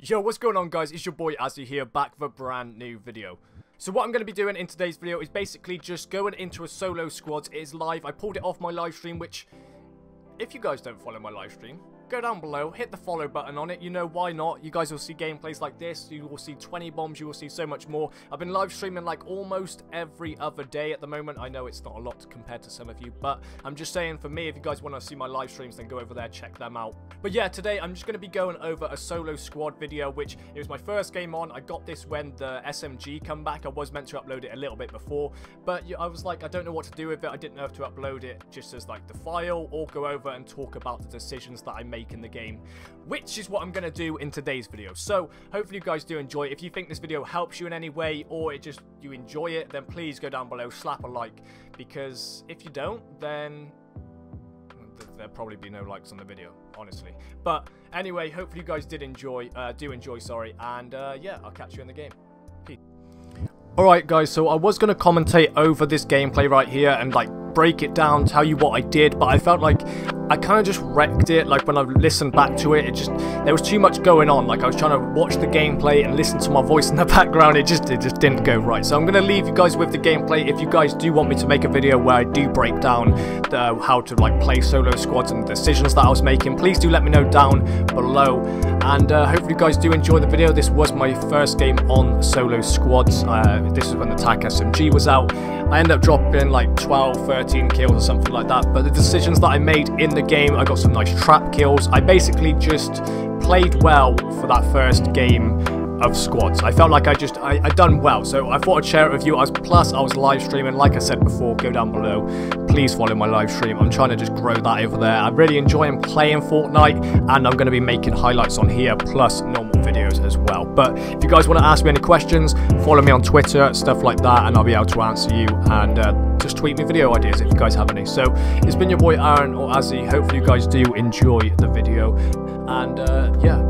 Yo, what's going on guys? It's your boy Azy here, back with a brand new video. So what I'm going to be doing in today's video is basically just going into a solo squad. It is live. I pulled it off my live stream, which, if you guys don't follow my live stream, go down below, hit the follow button on it. You know, why not? You guys will see gameplays like this. You will see 20 bombs. You will see so much more. I've been live streaming like almost every other day at the moment. I know it's not a lot compared to some of you, but I'm just saying for me, if you guys want to see my live streams, then go over there, check them out. But yeah, today I'm just going to be going over a solo squad video, which it was my first game on. I got this when the SMG come back. I was meant to upload it a little bit before, but I was like, I don't know what to do with it. I didn't know if to upload it just as like the file or go over and talk about the decisions that I make in the game, which is what I'm going to do in today's video. So hopefully you guys do enjoy it. If you think this video helps you in any way or it just you enjoy it, then please go down below, slap a like, because if you don't, then there'll probably be no likes on the video, honestly. But anyway, hopefully you guys did enjoy, uh, do enjoy, sorry, and uh, yeah, I'll catch you in the game. Peace. Alright guys, so I was going to commentate over this gameplay right here and like break it down, tell you what I did, but I felt like I kind of just wrecked it. Like when I listened back to it, it just there was too much going on. Like I was trying to watch the gameplay and listen to my voice in the background. It just it just didn't go right. So I'm gonna leave you guys with the gameplay. If you guys do want me to make a video where I do break down the, how to like play solo squads and the decisions that I was making, please do let me know down below. And uh, hopefully you guys do enjoy the video. This was my first game on solo squads. Uh, this is when the TAC SMG was out. I ended up dropping like 12, 13 kills or something like that. But the decisions that I made in the game, I got some nice trap kills. I basically just played well for that first game of squads. I felt like I just, I, I done well, so I thought I'd share it with you. I was, plus, I was live streaming, like I said before, go down below. Please follow my live stream. I'm trying to just grow that over there. I'm really enjoy playing Fortnite, and I'm going to be making highlights on here, plus normal videos as well. But if you guys want to ask me any questions, follow me on Twitter, stuff like that, and I'll be able to answer you, and uh, just tweet me video ideas if you guys have any. So, it's been your boy Aaron, or Azy. Hopefully you guys do enjoy the video, and uh, yeah,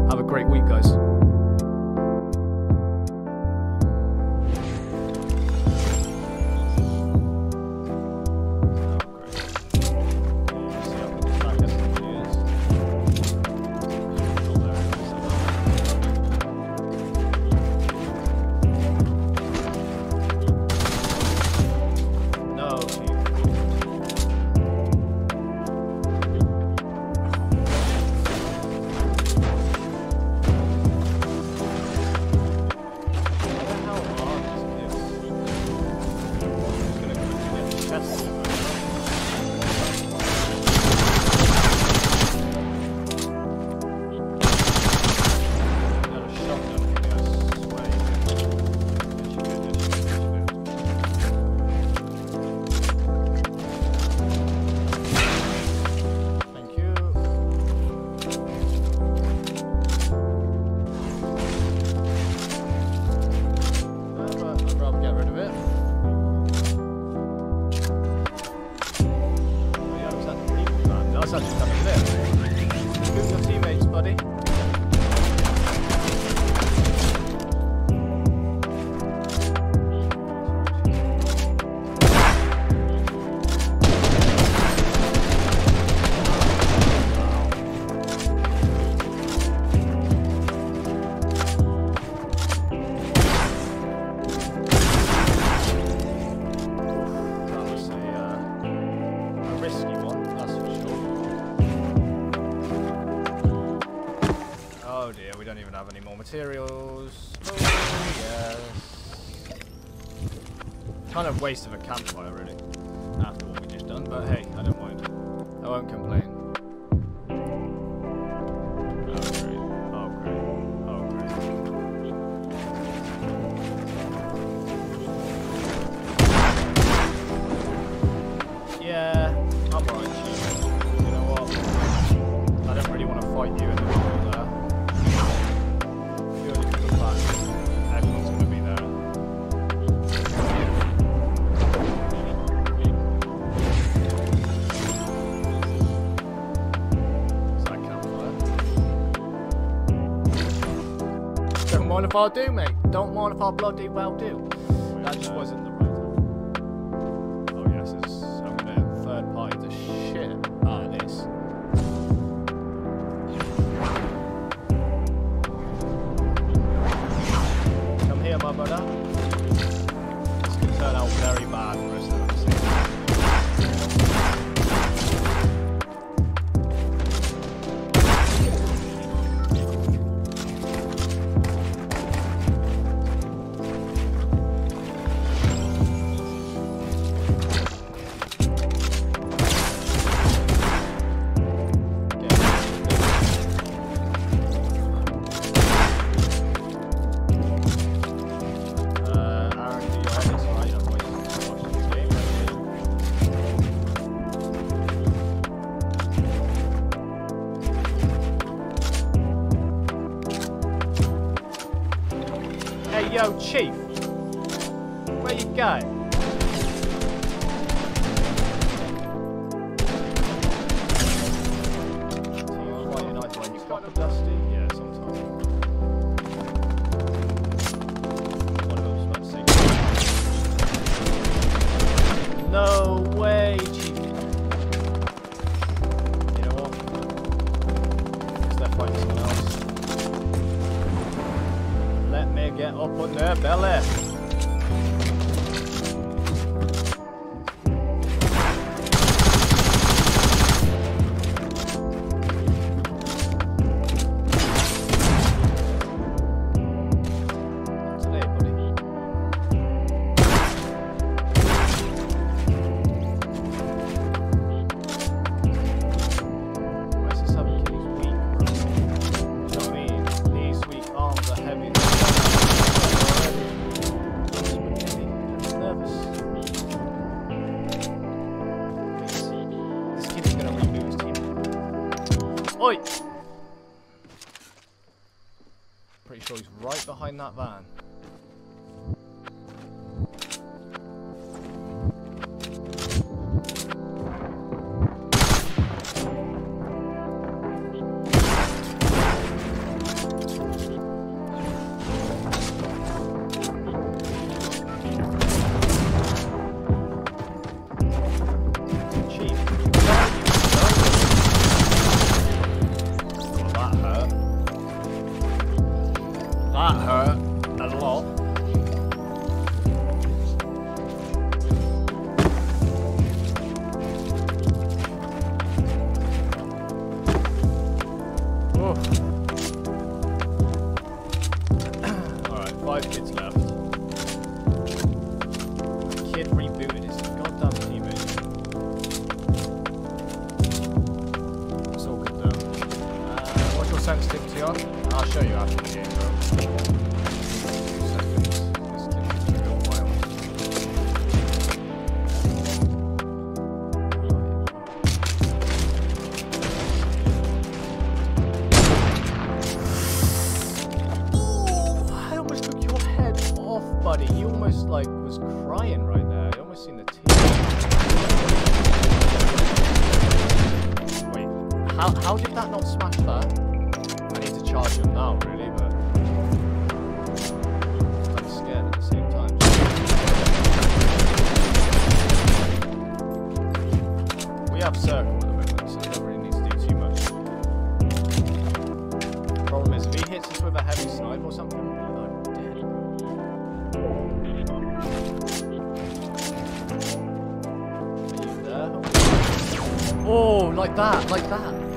have any more materials. Oh, yes. Kind of waste of a campfire, really, after what we just done, but hey, I don't mind. I won't complain. If I do, mate. Don't mind if I bloody well do. That just wasn't yo, Chief. Where you going? Up on Oi! Pretty sure he's right behind that van. How how did that not smash that? I need to charge him now, really, but I'm scared at the same time. We have circle at the moment, so we don't really need to do too much. Problem is, if he hits us with a heavy snipe or something, like dead. Are you there? Oh, like that, like that.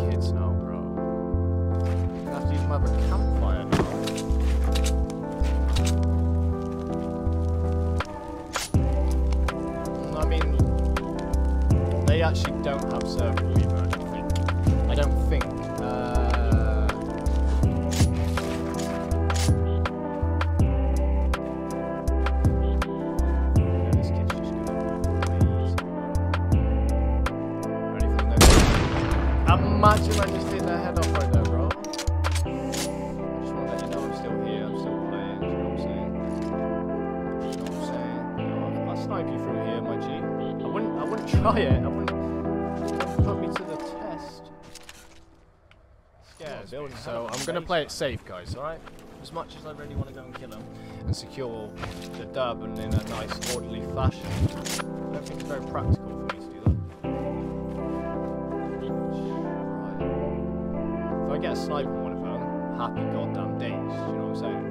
Kids I just hit their head off right there, bro. I just want to let you know I'm still here, I'm still playing, you know what I'm saying? You know what I'm saying? You know, I'll, I'll snipe you through here, my G. I wouldn't, I wouldn't try it, I wouldn't put me to the test. Scared. So I'm gonna play it safe, guys, alright? As much as I really want to go and kill him and secure the dub and in a nice, orderly fashion, I don't think it's very practical One of happy goddamn days, you know what I'm saying?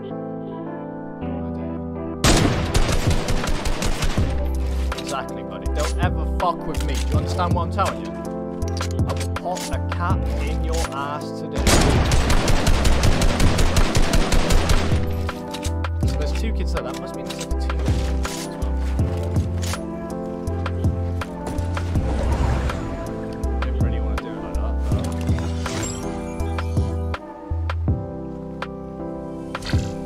Exactly, buddy. Don't ever fuck with me. Do you understand what I'm telling you? I will pop a cap in your ass today. So there's two kids there. That must mean there's a that.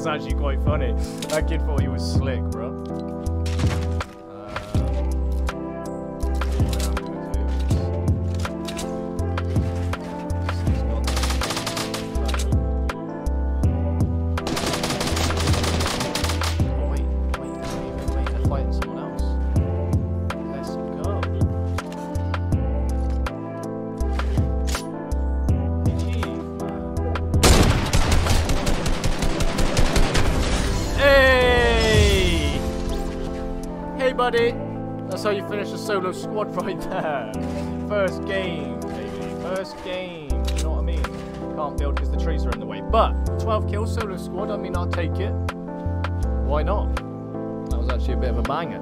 That's actually quite funny. That kid thought he was slick, bro. Finish a solo squad right there. First game, baby. First game. You know what I mean? Can't build because the trees are in the way. But 12 kills solo squad. I mean, I'll take it. Why not? That was actually a bit of a banger.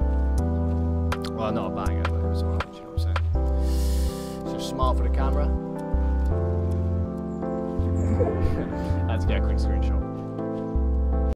Well, not a banger, but it was alright. You know what I'm saying? So smart for the camera. Let's get a quick screenshot.